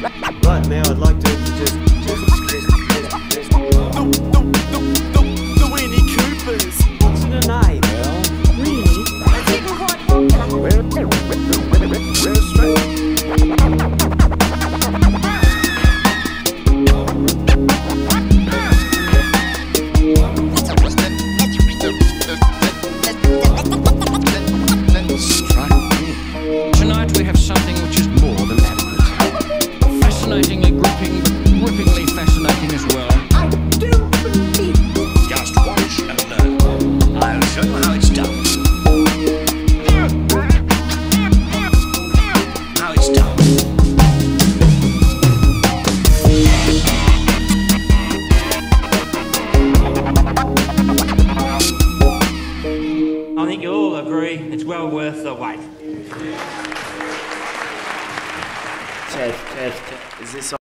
But now I'd like to just, just, just, just, just The, the, the, the, Winnie Coopers. what's in a night? Think you'll all agree it's well worth the wait. Is this